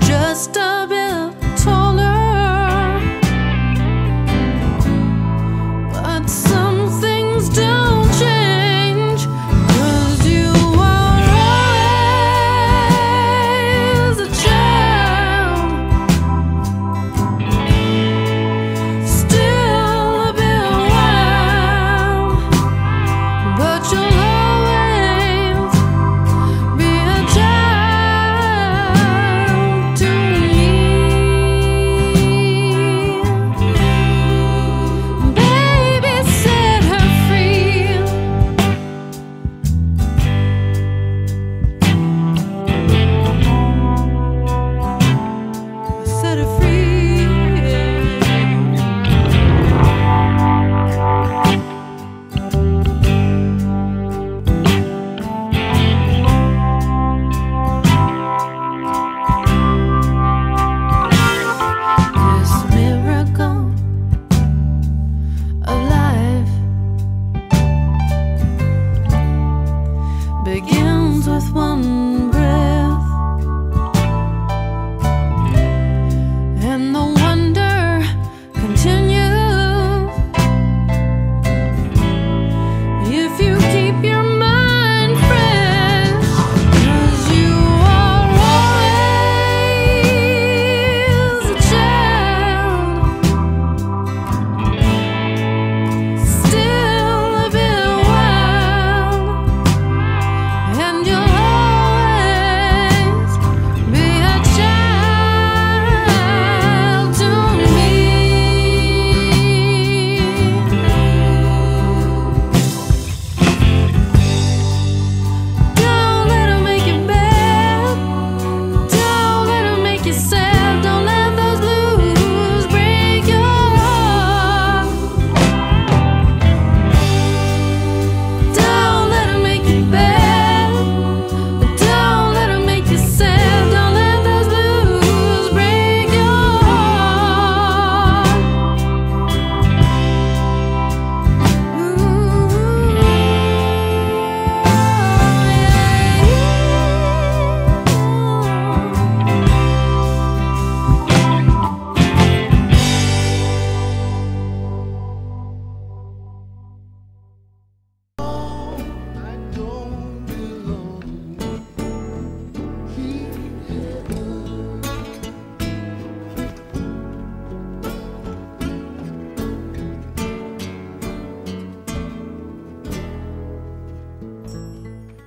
just a bill.